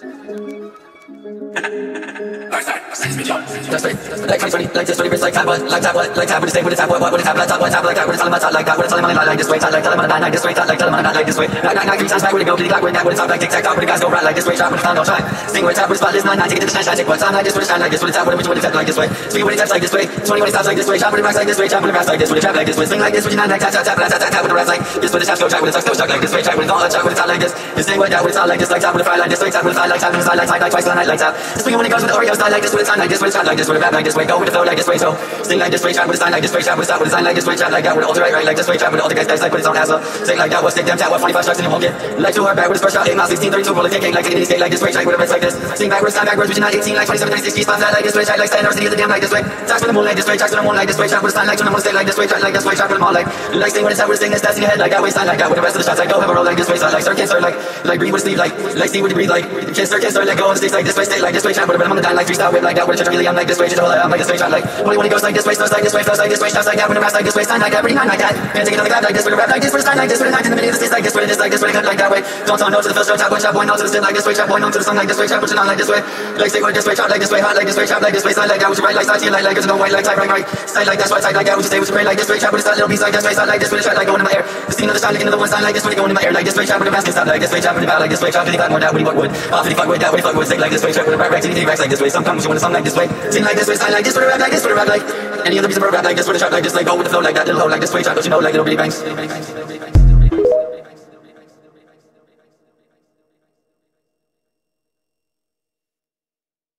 Música That's right. Like funny, funny, like this, funny, like tap, what, like tap, what, like tap, what, say, what, tap, what, what, tap, like tap, what, tap, like that, what, tell him, like that, what, tell him, like like this way, like tell him, like like this way, like tell him, like like this way, like like like times back, where it go, bleed, like, where that, what, tap, like tic tac, top, where the guys go right, like this way, tap, what, found, all shine, sing, where tap, where spot, this nine, nine, take it to the shine, shine, take what time, like this, what, shine, like this, what, tap, what, which, what, tap, like this way, speed, what, taps, like this way, twenty, what, taps, like this way, chop, what, racks, like this way, chop, what, racks, like this, what, trap, like this way, swing, like this, what, nine, like tap, tap, tap, tap, tap, tap, what, racks, like this, what, the taps, go, trap, what, taps, go, trap, like this way, trap, what, all, trap, what, tap, like this, thing, what, that, what, tap, like this, like tap, what, fire, like this way, tap, what, fire, like tap, like like, like, twice, like, like tap, swing, when it goes with the Oreo style, like this, what, time, like this, what, tap, like this, what, rap, like this way, go with the flow, like this way, so, sing like this way, trap, with a sign like this way, trap, with a stop, with a sign like this way, trap, like that, with an alter right, right, like this way, trap, with all the guys, guys, like, put its own ass up, sing like that, what, stick them, tap, what, 45 strikes, and you won't get, like, two hard back, with his first shot, 8 miles, 16, 32, roll a kick, like, taking these skate, like this way, track, with a like this, sing backwards, time backwards, is not 18, like, 27, 36, G spots, like this way, track, like, stand, city of the damn, like this way, tax for the moon, like this way, tax for the moon, like this way, trap, with a sign, like, I'm gonna stay, like this way, track, like this way, trap, with them all, like, like, sing, when it's out, with a sing, this, that's in your like, that way, sign, like that, with the rest of the shots, like, go, have a roll, like this way, side, like, sir, can't start, like, like, breathe with sleep, like, like, see, with the breathe, like, can't start, can't start, like, go on the stage, like, this way, stay, like, this way, trap, with a I'm gonna die, like, three style, whip, like that, with a really, I'm like this way, just hold, I'm like this way, trap, like, only when it goes like this way, starts like this way, flows like this way, stops like that, when it raps like this way, sign like that, pretty nine like that, can't take another grab like this, with a rap like this, with a sign like this, with a nine in the middle of this, like this, with it is like this, with a cut like that way, don't tell no to the first trap, one trap, one no to the sit like this way, trap, one no to the song like this way, trap, pushing on like this way, like stay with this way, trap like this way, hot like this way, trap like this way, side like that, with your right, like side, your like, like, there's no white, like, tight, right, right, side like that's right, side like that, with your stay, with your like this way, trap, with a little piece like this side like this, with a like going in my air, the of the shot, like another one, side like this, with it going in my air, like this way, with a basket, stop like this way, with a bat like this way, trap, 55 more that, he fuck wood, off 55 with that, fuck like this way, trap, with a back, back, TDT, racks like this way, some comes, you want a song like this way, sing like this way, side like this, with a rap like this, with a rap like, any other piece of rap like this, with a shot like this, like go with the flow like that, little hoe like this way, trap, don't you know, like little bitty bangs.